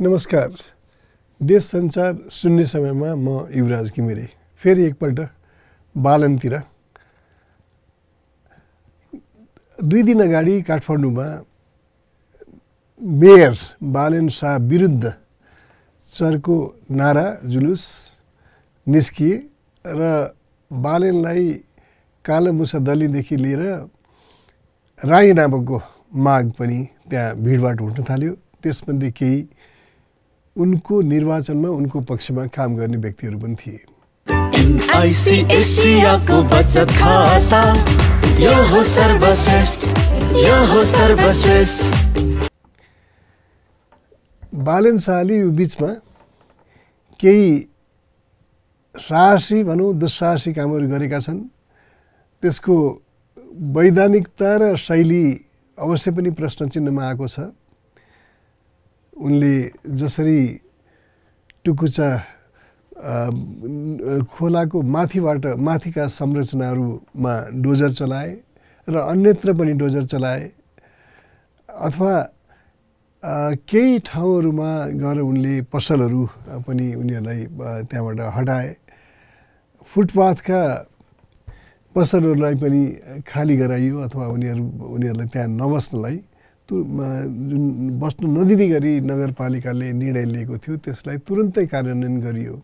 नमस्कार। देश संसार सुन्ने समयमा म युवराज घिमिरे फेरि एकपल्ट बालनतिर। दुई दिन अगाडि काठमाडौँमा मेयर बालन शाह विरुद्ध चर्को नारा जुलुस निस्किए र बालनलाई कालो मुसा दलीदेखि लिएर राजीनामाको माग पनि त्यहाँ भिडभाड उठ्न थाल्यो। त्यसमध्ये केही उनको निर्वाचनमा उनको पक्षमा काम गर्ने व्यक्तिहरू पनि थिए। बालन शाहले यो बिचमा केही साहसी भनौँ दुस्साहसी कामहरू गरेका छन्। त्यसको वैधानिकता र शैली अवश्य पनि प्रश्न चिन्हमा आएको छ। उनले जसरी टुकुचा खोलाको माथिबाट माथिका संरचनाहरूमा डोजर चलाए र अन्यत्र पनि डोजर चलाए अथवा केही ठाउँहरूमा गएर उनले पसलहरू पनि उनीहरूलाई त्यहाँबाट हटाए। फुटपाथका पसलहरूलाई पनि खाली गराइयो अथवा उनीहरू उनीहरूलाई त्यहाँ नबस्नलाई जुन बस्नु नदिने गरी नगरपालिकाले निर्णय लिएको थियो त्यसलाई तुरन्तै कार्यान्वयन गरियो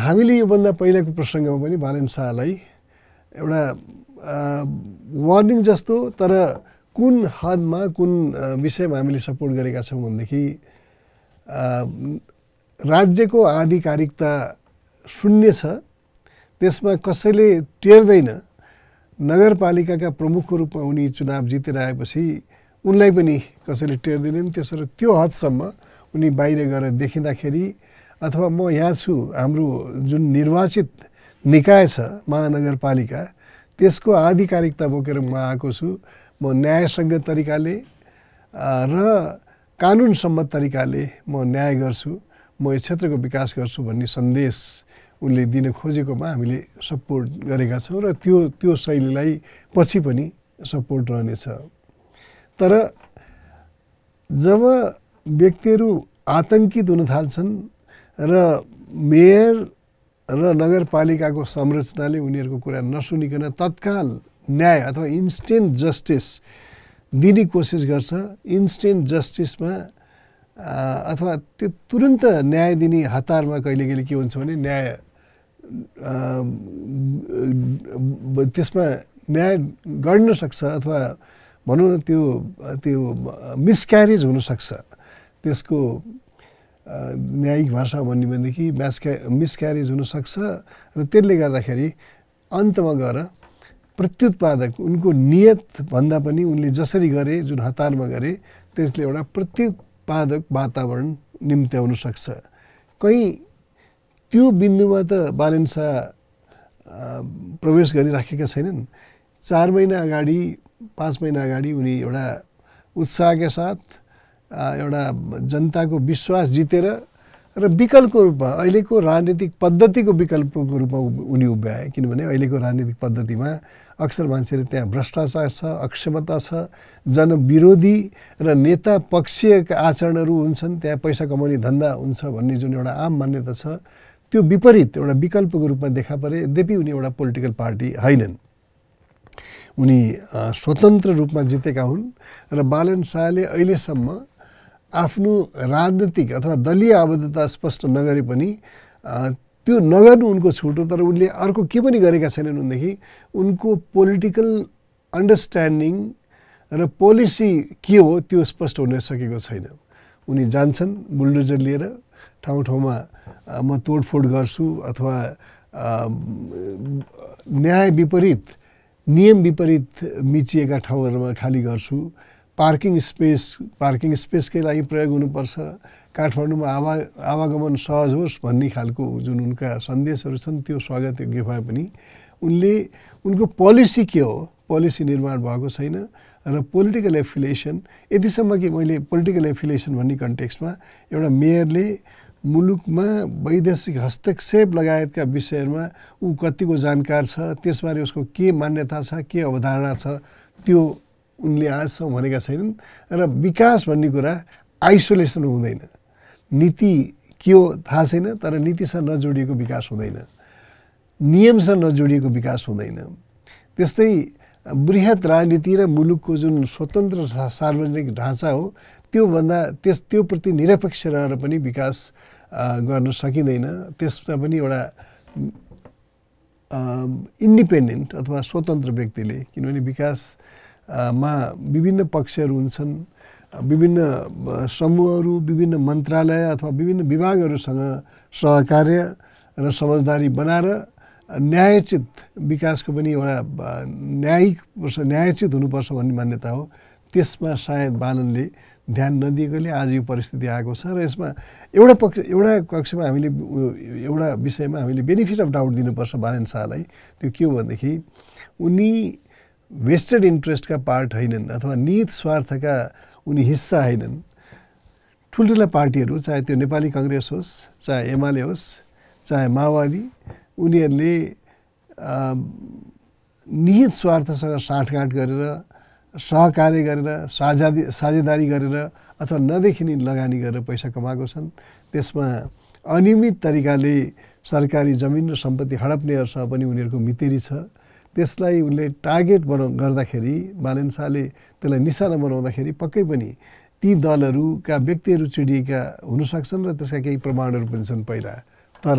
हामीले योभन्दा पहिलाको प्रसङ्गमा पनि बालन शाहलाई एउटा वार्निङ जस्तो तर कुन हदमा कुन विषयमा हामीले सपोर्ट गरेका छौँ भनेदेखि राज्यको आधिकारिकता शून्य छ त्यसमा कसैले टेर्दैन नगरपालिकाका प्रमुखको रूपमा उनी चुनाव जितेर आएपछि उनलाई पनि कसैले टेर्दैनन् त्यसरी त्यो हदसम्म उनी बाहिर गएर देखिँदाखेरि अथवा म यहाँ छु हाम्रो जुन निर्वाचित निकाय छ महानगरपालिका त्यसको आधिकारिकता बोकेर म आएको छु। म न्यायसङ्गत तरिकाले र कानुनसम्मत तरिकाले म न्याय गर्छु म यस क्षेत्रको विकास गर्छु भन्ने सन्देश उनले दिन खोजेकोमा हामीले सपोर्ट गरेका छौँ र त्यो त्यो शैलीलाई पछि पनि सपोर्ट रहनेछ। तर जब व्यक्तिहरू आतङ्कित हुन थाल्छन् र मेयर र नगरपालिकाको संरचनाले उनीहरूको कुरा नसुनिकन तत्काल न्याय अथवा इन्स्टेन्ट जस्टिस दिने कोसिस गर्छ इन्स्टेन्ट जस्टिसमा अथवा त्यो तुरन्त न्याय दिने हतारमा कहिले कहिले के हुन्छ भने न्याय त्यसमा न्याय गर्न सक्छ अथवा भनौँ न त्यो त्यो मिसक्यारेज हुनसक्छ त्यसको न्यायिक भाषा भन्ने भनेदेखि म्यासक्या मिसक्यारेज हुनसक्छ र त्यसले गर्दाखेरि अन्तमा गएर प्रत्युत्पादक उनको नियतभन्दा पनि उनले जसरी गरे जुन हतारमा गरे त्यसले एउटा प्रत्युत्पादक वातावरण निम्त्याउन सक्छ। कहीँ त्यो बिन्दुमा त बालन शाह प्रवेश गरिराखेका छैनन्। चार महिना अगाडि पाँच महिना अगाडि उनी एउटा उत्साहका साथ एउटा जनताको विश्वास जितेर र विकल्पको रूपमा अहिलेको राजनीतिक पद्धतिको विकल्पको रूपमा उनी उभ्याए। किनभने अहिलेको राजनीतिक पद्धतिमा अक्सर मान्छेले त्यहाँ भ्रष्टाचार छ अक्षमता छ जनविरोधी र नेता पक्षीय आचरणहरू हुन्छन् त्यहाँ पैसा कमाउने धन्दा हुन्छ भन्ने जुन एउटा आम मान्यता छ त्यो विपरीत एउटा विकल्पको रूपमा देखा परे यद्यपि उनी एउटा पोलिटिकल पार्टी होइनन्। उनी स्वतन्त्र रूपमा जितेका हुन् र बालन शाहले अहिलेसम्म आफ्नो राजनीतिक अथवा दलीय आबद्धता स्पष्ट नगरे पनि त्यो नगर्नु उनको छुट हो तर उनले अर्को के पनि गरेका छैनन् भनेदेखि उनको पोलिटिकल अन्डरस्ट्यान्डिङ र पोलिसी के हो त्यो स्पष्ट हुन सकेको छैन। उनी जान्छन् बुलडोजर लिएर ठाउँ ठाउँमा म तोडफोड गर्छु अथवा न्याय विपरीत नियम विपरीत मिचिएका ठाउँहरूमा खाली गर्छु। पार्किङ स्पेस पार्किङ स्पेसकै लागि प्रयोग हुनुपर्छ। काठमाडौँमा आवा आवागमन सहज होस् भन्ने खालको जुन उनका सन्देशहरू छन् त्यो स्वागत योग्य भए पनि उनले उनको पोलिसी के हो? पोलिसी निर्माण भएको छैन र पोलिटिकल एफिलिएसन यतिसम्म कि मैले पोलिटिकल एफिलिएसन भन्ने कन्टेक्स्टमा एउटा मेयरले मुलुकमा वैदेशिक हस्तक्षेप लगायतका विषयहरूमा ऊ कतिको जानकार छ त्यसबारे उसको के मान्यता छ के अवधारणा छ त्यो उनले आजसम्म भनेका छैनन्। र विकास भन्ने कुरा आइसोलेसन हुँदैन। नीति के हो थाहा छैन तर नीतिसँग नजोडिएको विकास हुँदैन। नियमसँग नजोडिएको विकास हुँदैन। त्यस्तै बृहत राजनीति र मुलुकको जुन स्वतन्त्र सार्वजनिक ढाँचा हो त्योभन्दा त्यस त्योप्रति निरपेक्ष रहेर पनि विकास गर्न सकिँदैन। त्यसमा पनि एउटा इन्डिपेन्डेन्ट अथवा स्वतन्त्र व्यक्तिले किनभने विकासमा विभिन्न पक्षहरू हुन्छन् विभिन्न समूहहरू विभिन्न मन्त्रालय अथवा विभिन्न विभागहरूसँग सहकार्य र समझदारी बनाएर न्यायोचित विकासको पनि एउटा न्यायिक न्यायोचित हुनुपर्छ भन्ने मान्यता हो। त्यसमा सायद बालनले ध्यान नदिएकोले आज यो परिस्थिति आएको छ र यसमा एउटा पक्ष एउटा कक्षमा हामीले एउटा विषयमा हामीले बेनिफिट अफ डाउट दिनुपर्छ बालन शाहलाई। त्यो के हो भनेदेखि उनी वेस्टेड इन्ट्रेस्टका पार्ट होइनन् अथवा निहित स्वार्थका उनी हिस्सा होइनन्। ठुल्ठुला पार्टीहरू चाहे त्यो नेपाली कङ्ग्रेस होस् चाहे एमाले होस् चाहे माओवादी उनीहरूले निहित स्वार्थसँग साँठगाँठ गरेर सहकार्य गरेर साझादी साझेदारी गरेर अथवा नदेखिने लगानी गरेर पैसा कमाएको छन्। त्यसमा अनियमित तरिकाले सरकारी जमिन र सम्पत्ति हडप्नेहरूसँग पनि उनीहरूको मितेरी छ। त्यसलाई उनले टार्गेट बनाउ गर्दाखेरि बालेन शाहले त्यसलाई निशाना बनाउँदाखेरि पक्कै पनि ती दलहरूका व्यक्तिहरू चिडिएका हुनसक्छन् र त्यसका केही प्रमाणहरू पनि छन् पहिला। तर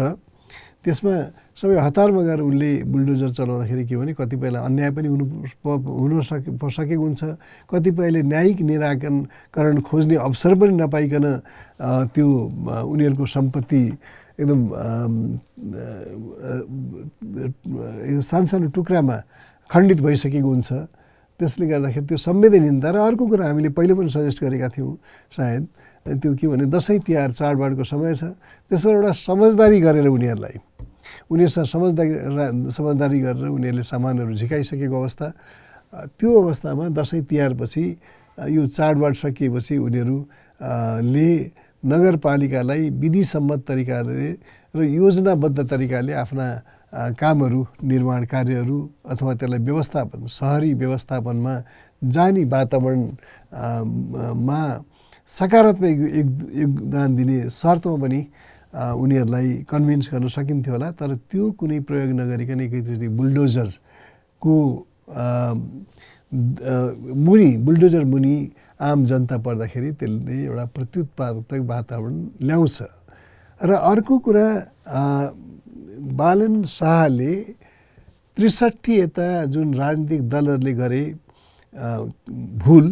त्यसमा सबै हतारमा गएर उनले बुलडोजर चलाउँदाखेरि के भने कतिपयलाई अन्याय पनि हुनु हुन सके सकेको हुन्छ। कतिपयले न्यायिक निराकरण खोज्ने अवसर पनि नपाइकन त्यो उनीहरूको सम्पत्ति एकदम सानो सानो टुक्रामा खण्डित भइसकेको हुन्छ। त्यसले गर्दाखेरि त्यो संवेदनहीनता र अर्को कुरा हामीले पहिले पनि सजेस्ट गरेका थियौँ सायद त्यो के भने दसैँ तिहार चाडबाडको समय छ। त्यसमा एउटा समझदारी गरेर उनीहरूलाई उनीहरूसँग समझदारी समझदारी गरेर उनीहरूले सामानहरू झिकाइसकेको अवस्था। त्यो अवस्थामा दसैँ तिहारपछि यो चाडबाड सकिएपछि उनीहरू ले नगरपालिकालाई विधिसम्मत तरिकाले र योजनाबद्ध तरिकाले आफ्ना कामहरू निर्माण कार्यहरू अथवा त्यसलाई व्यवस्थापन सहरी व्यवस्थापनमा जाने वातावरणमा सकारात्मक योगदान दिने शर्तमा पनि उनीहरूलाई कन्भिन्स गर्न सकिन्थ्यो होला तर त्यो कुनै प्रयोग नगरिकन एकैचोटि बुलडोजरको मुनि बुलडोजर मुनि आम जनता पर्दाखेरि त्यसले एउटा प्रत्युत्पादक वातावरण ल्याउँछ। र अर्को कुरा बालन शाहले त्रिसठी यता जुन राजनीतिक दलहरूले गरे भुल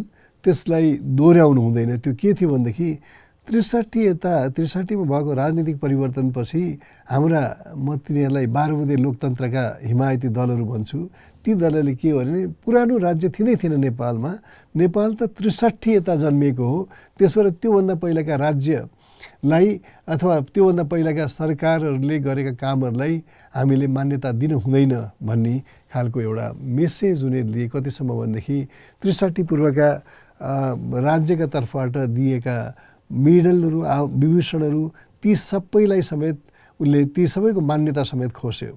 त्यसलाई दोहोऱ्याउनु हुँदैन। त्यो के थियो भनेदेखि त्रिसठी यता त्रिसठीमा भएको राजनीतिक परिवर्तनपछि हाम्रा म तिनीहरूलाई बाह्र लोकतन्त्रका हिमायती दलहरू भन्छु। ती दलले के भने पुरानो राज्य थिँदै थिएन नेपालमा। नेपाल त त्रिसठी यता जन्मिएको हो। त्यसबाट त्योभन्दा पहिलाका राज्यलाई अथवा त्योभन्दा पहिलाका सरकारहरूले गरेका कामहरूलाई हामीले मान्यता दिनु हुँदैन भन्ने खालको एउटा मेसेज उनीहरूले कतिसम्म भनेदेखि त्रिसठी पूर्वका राज्यका तर्फबाट दिएका मेडलहरू विभूषणहरू ती सबैलाई समेत उसले ती सबैको मान्यता समेत खोस्यो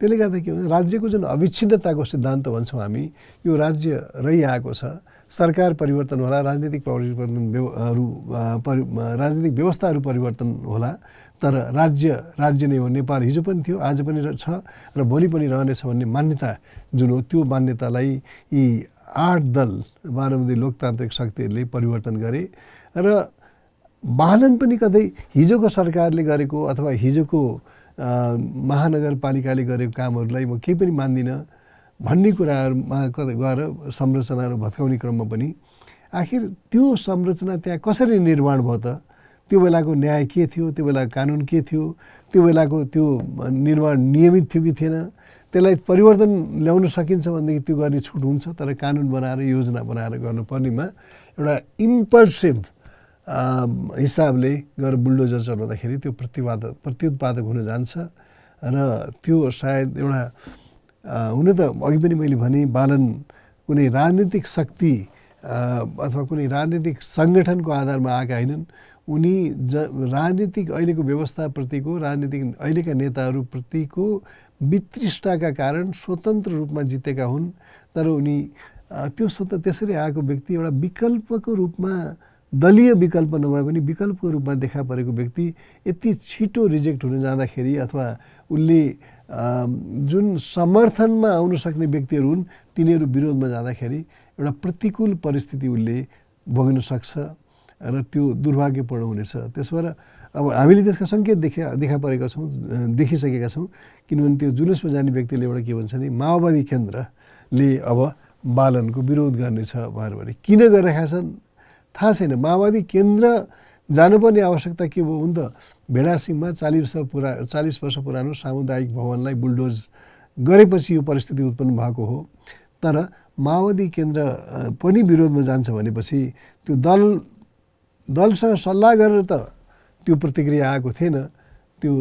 त्यसले गर्दा के भन्छ राज्यको जुन अविच्छिन्नताको सिद्धान्त भन्छौँ हामी यो राज्य रहिआएको छ सरकार परिवर्तन होला राजनीतिक परिवर्तनहरू परि राजनीतिक व्यवस्थाहरू परिवर्तन होला तर राज्य राज्य नै हो नेपाल हिजो पनि थियो आज पनि छ र भोलि पनि रहनेछ भन्ने मान्यता जुन हो त्यो मान्यतालाई यी आठ दल बाह्रवधी लोकतान्त्रिक शक्तिहरूले परिवर्तन गरे र बालन पनि कतै हिजोको सरकारले गरेको अथवा हिजोको महानगरपालिकाले गरेको कामहरूलाई म केही पनि मान्दिनँ भन्ने कुराहरूमा कतै गएर संरचनाहरू भत्काउने क्रममा पनि। आखिर त्यो संरचना त्यहाँ कसरी निर्माण भयो त? त्यो बेलाको न्याय के थियो? त्यो बेलाको कानुन के थियो? त्यो बेलाको त्यो निर्माण नियमित थियो कि थिएन? त्यसलाई परिवर्तन ल्याउन सकिन्छ भनेदेखि त्यो गर्ने छुट हुन्छ तर कानुन बनाएर योजना बनाएर गर्नुपर्नेमा एउटा इम्पल्सिभ हिसाबले गएर बुलडोजर चलाउँदाखेरि त्यो प्रतिवादक प्रत्युत्पादक हुन जान्छ र त्यो सायद एउटा हुन त अघि पनि मैले भने बालन कुनै राजनीतिक शक्ति अथवा कुनै राजनीतिक सङ्गठनको आधारमा आएका होइनन्। उनी ज राजनीतिक अहिलेको व्यवस्थाप्रतिको राजनीतिक अहिलेका नेताहरूप्रतिको वितृष्टका कारण स्वतन्त्र रूपमा जितेका हुन्। तर उनी त्यो स्वत त्यसरी आएको व्यक्ति एउटा विकल्पको रूपमा दलीय विकल्प नभए पनि विकल्पको रूपमा देखा परेको व्यक्ति यति छिटो रिजेक्ट हुन जाँदाखेरि अथवा उसले जुन समर्थनमा आउन सक्ने व्यक्तिहरू हुन् तिनीहरू विरोधमा जाँदाखेरि एउटा प्रतिकूल परिस्थिति उसले भोग्न सक्छ। र त्यो दुर्भाग्यपूर्ण हुनेछ त्यस भएर अब हामीले त्यसका सङ्केत देखा देखा परेका छौँ देखिसकेका छौँ किनभने त्यो जुलुसमा जाने व्यक्तिले एउटा के भन्छ भने माओवादी केन्द्रले अब बालनको विरोध गर्नेछ भनेर भने किन गरिरहेका छन्? थाहा छैन। माओवादी केन्द्र जानुपर्ने आवश्यकता के भयो हुन त? भेडासिङमा चालिस वर्ष पुरा चालिस वर्ष पुरानो सामुदायिक भवनलाई बुलडोज गरेपछि यो परिस्थिति उत्पन्न भएको हो। तर माओवादी केन्द्र पनि विरोधमा जान्छ भनेपछि त्यो दल दलसँग सल्लाह गरेर त त्यो प्रतिक्रिया आएको थिएन। त्यो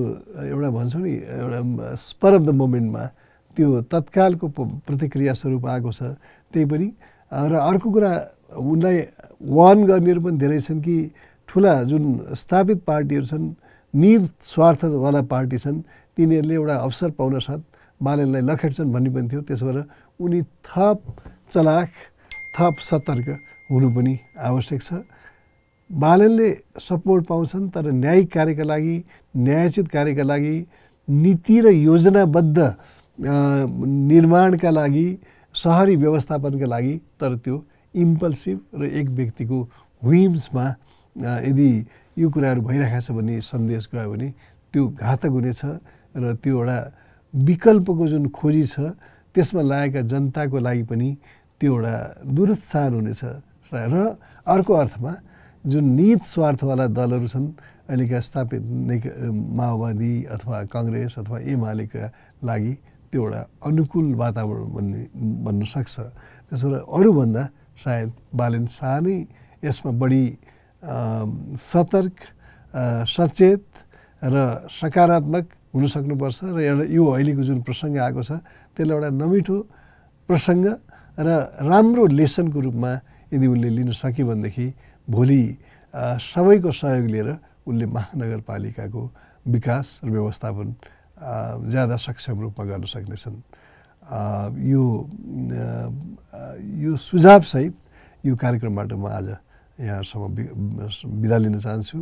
एउटा भन्छौँ नि एउटा स्पर अफ द मोमेन्टमा त्यो तत्कालको प्रतिक्रिया स्वरूप आएको छ। त्यही पनि र अर्को कुरा उनलाई वार्न गर्नेहरू पनि धेरै छन् कि ठुला जुन स्थापित पार्टीहरू छन् निर स्वार्थवाला पार्टी छन् तिनीहरूले एउटा अवसर पाउन साथ बालनलाई लखेट्छन् भन्ने पनि थियो। त्यसो भएर उनी थप चलाक थप सतर्क हुनु पनि आवश्यक छ। बालनले सपोर्ट पाउँछन् तर न्यायिक कार्यका लागि न्यायोचित कार्यका लागि नीति र योजनाबद्ध निर्माणका लागि सहरी व्यवस्थापनका लागि तर त्यो इम्पल्सिभ र एक व्यक्तिको विम्समा यदि यो कुराहरू भइरहेको छ भन्ने सन्देश गयो भने त्यो घातक हुनेछ र त्यो एउटा विकल्पको जुन खोजी छ त्यसमा लागेका जनताको लागि पनि त्यो एउटा दुरुत्साहन हुनेछ र अर्को अर्थमा जुन नित स्वार्थवाला दलहरू छन् अहिलेका स्थापित माओवादी अथवा कङ्ग्रेस अथवा एमालेका लागि त्यो एउटा अनुकूल वातावरण भन्ने बन्न सक्छ। त्यसो भएर अरूभन्दा सायद बालेन सानै यसमा बढी सतर्क सचेत र सकारात्मक हुन सक्नुपर्छ र एउटा यो अहिलेको जुन प्रसङ्ग आएको छ त्यसलाई एउटा नमिठो प्रसङ्ग र राम्रो लेसनको रूपमा यदि उसले लिन सक्यो भनेदेखि भोलि सबैको सहयोग लिएर उसले महानगरपालिकाको विकास र व्यवस्थापन ज्यादा सक्षम रूपमा गर्न सक्नेछन्। यो यो सुझावसहित यो कार्यक्रमबाट म आज यहाँसम्म बिदा लिन चाहन्छु।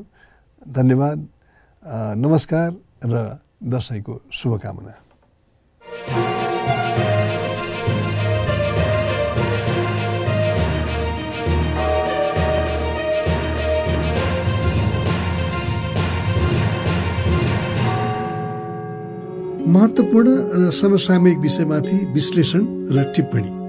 धन्यवाद। नमस्कार र दसैँको शुभकामना। महत्त्वपूर्ण र समसामयिक विषयमाथि विश्लेषण र टिप्पणी।